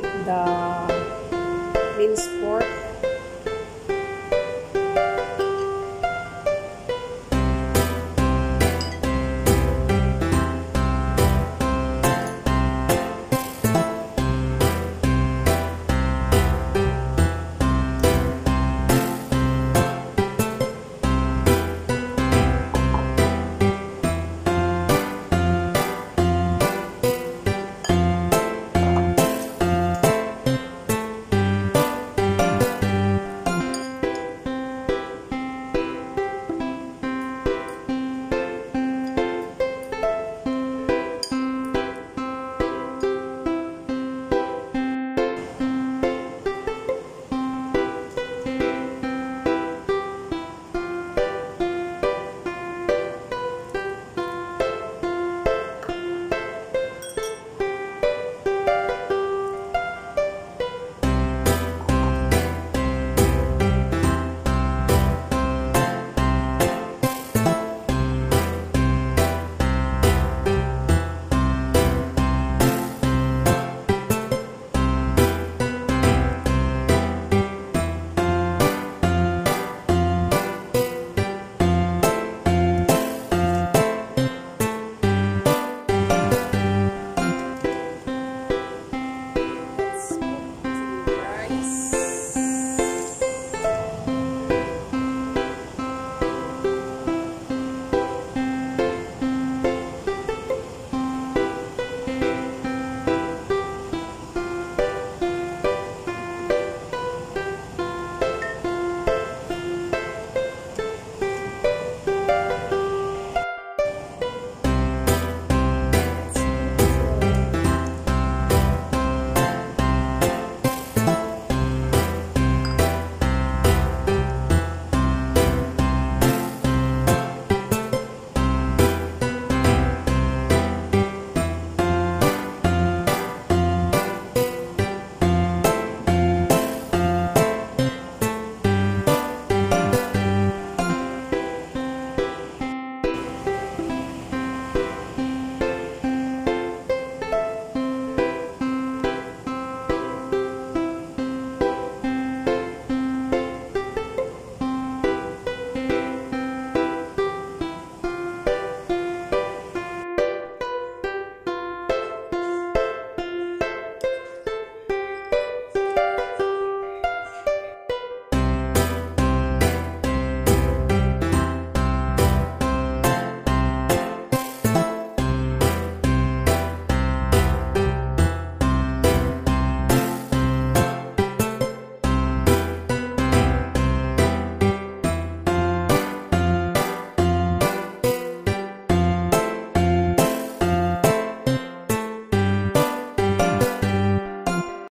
separate the minced pork